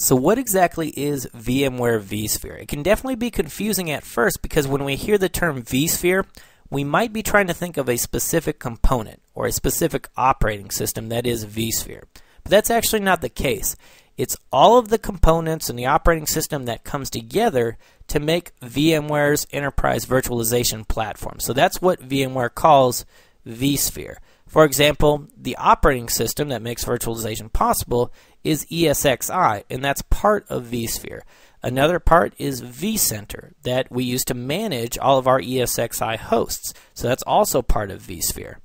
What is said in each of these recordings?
So, what exactly is VMware vSphere? It can definitely be confusing at first because when we hear the term vSphere, we might be trying to think of a specific component or a specific operating system that is vSphere. But that's actually not the case. It's all of the components and the operating system that comes together to make VMware's enterprise virtualization platform. So that's what VMware calls vSphere. For example, the operating system that makes virtualization possible is ESXi, and that's part of vSphere. Another part is vCenter that we use to manage all of our ESXi hosts. So that's also part of vSphere.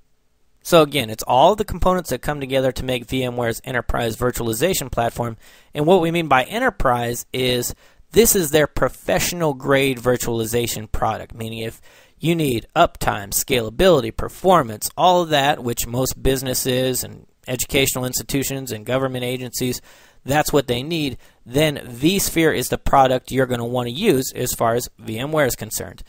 So again, it's all the components that come together to make VMware's enterprise virtualization platform. And what we mean by enterprise is this is their professional grade virtualization product, meaning if you need uptime, scalability, performance, all of that, which most businesses and educational institutions and government agencies, that's what they need, then vSphere is the product you're going to want to use as far as VMware is concerned.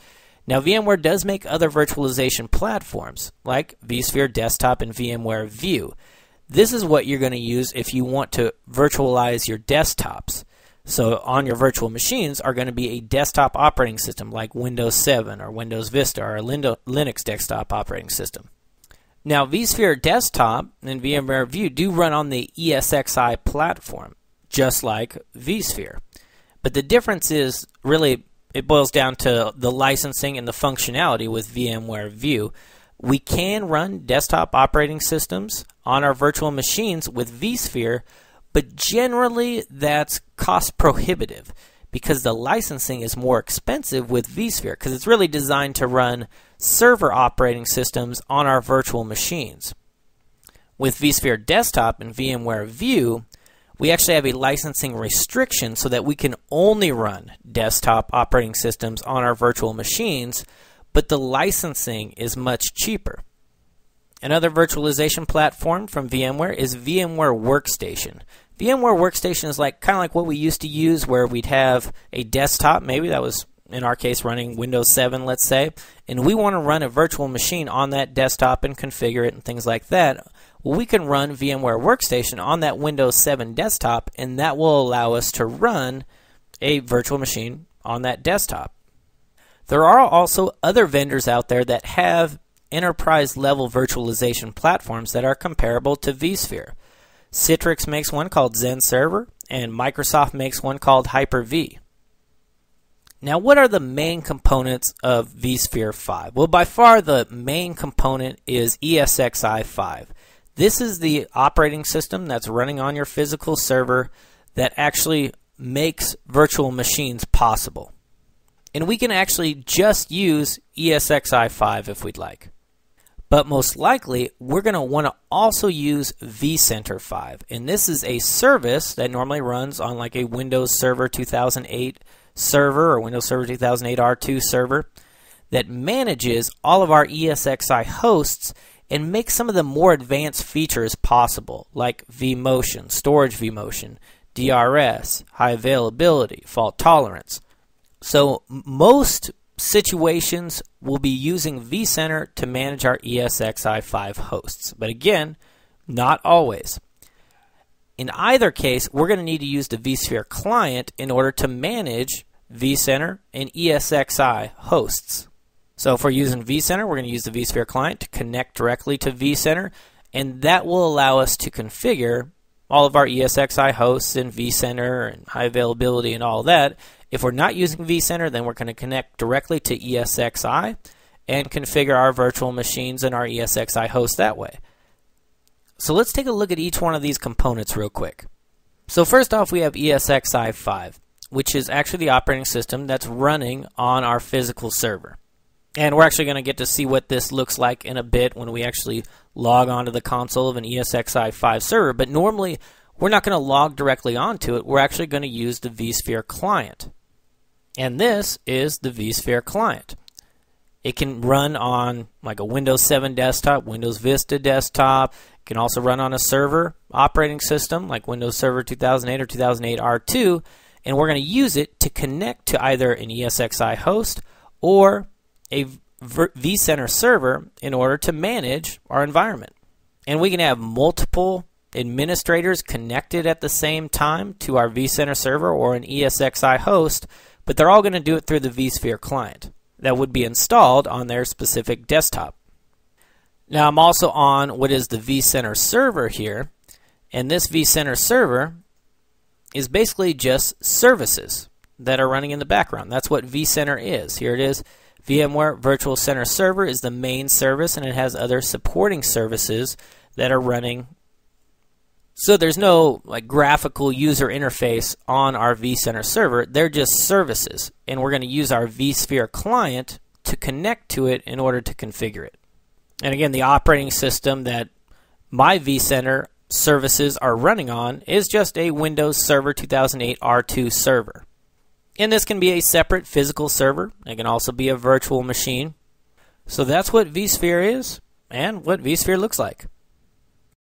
Now, VMware does make other virtualization platforms like vSphere Desktop and VMware View. This is what you're going to use if you want to virtualize your desktops. So on your virtual machines are going to be a desktop operating system like Windows 7 or Windows Vista or a Linux desktop operating system. Now vSphere Desktop and VMware View do run on the ESXi platform, just like vSphere. But the difference is really it boils down to the licensing and the functionality with VMware View. We can run desktop operating systems on our virtual machines with vSphere, but generally that's cost prohibitive because the licensing is more expensive with vSphere because it's really designed to run server operating systems on our virtual machines. With vSphere Desktop and VMware View, we actually have a licensing restriction so that we can only run desktop operating systems on our virtual machines, but the licensing is much cheaper. Another virtualization platform from VMware is VMware Workstation. VMware Workstation is like kind of like what we used to use, where we'd have a desktop, maybe that was in our case running Windows 7, let's say, and we want to run a virtual machine on that desktop and configure it and things like that. Well, we can run VMware Workstation on that Windows 7 desktop, and that will allow us to run a virtual machine on that desktop. There are also other vendors out there that have enterprise level virtualization platforms that are comparable to vSphere. Citrix makes one called XenServer, and Microsoft makes one called Hyper-V. Now, what are the main components of vSphere 5? Well, by far the main component is ESXi 5. This is the operating system that's running on your physical server that actually makes virtual machines possible. And we can actually just use ESXi 5 if we'd like. But most likely, we're going to want to also use vCenter 5. And this is a service that normally runs on like a Windows Server 2008 server or Windows Server 2008 R2 server that manages all of our ESXi hosts and makes some of the more advanced features possible, like vMotion, storage vMotion, DRS, high availability, fault tolerance. So most situations we'll be using vCenter to manage our ESXi5 hosts. But again, not always. In either case, we're going to need to use the vSphere client in order to manage vCenter and ESXi hosts. So if we're using vCenter, we're going to use the vSphere client to connect directly to vCenter, and that will allow us to configure all of our ESXi hosts and vCenter and high availability and all that if we're not using vCenter, then we're going to connect directly to ESXi and configure our virtual machines and our ESXi host that way. So let's take a look at each one of these components real quick. So first off, we have ESXi 5, which is actually the operating system that's running on our physical server. And we're actually going to get to see what this looks like in a bit when we actually log onto the console of an ESXi 5 server. But normally, we're not going to log directly onto it. We're actually going to use the vSphere client. And this is the vSphere client. It can run on like a Windows 7 desktop, Windows Vista desktop. It can also run on a server operating system like Windows Server 2008 or 2008 R2. And we're going to use it to connect to either an ESXi host or a vCenter server in order to manage our environment. And we can have multiple administrators connected at the same time to our vCenter server or an ESXi host, but they're all going to do it through the vSphere client that would be installed on their specific desktop. Now I'm also on what is the vCenter server here, and this vCenter server is basically just services that are running in the background. That's what vCenter is. Here it is. VMware Virtual Center Server is the main service, and it has other supporting services that are running. So there's no like graphical user interface on our vCenter server. They're just services, and we're going to use our vSphere client to connect to it in order to configure it. And again, the operating system that my vCenter services are running on is just a Windows Server 2008 R2 server. And this can be a separate physical server. It can also be a virtual machine. So that's what vSphere is and what vSphere looks like.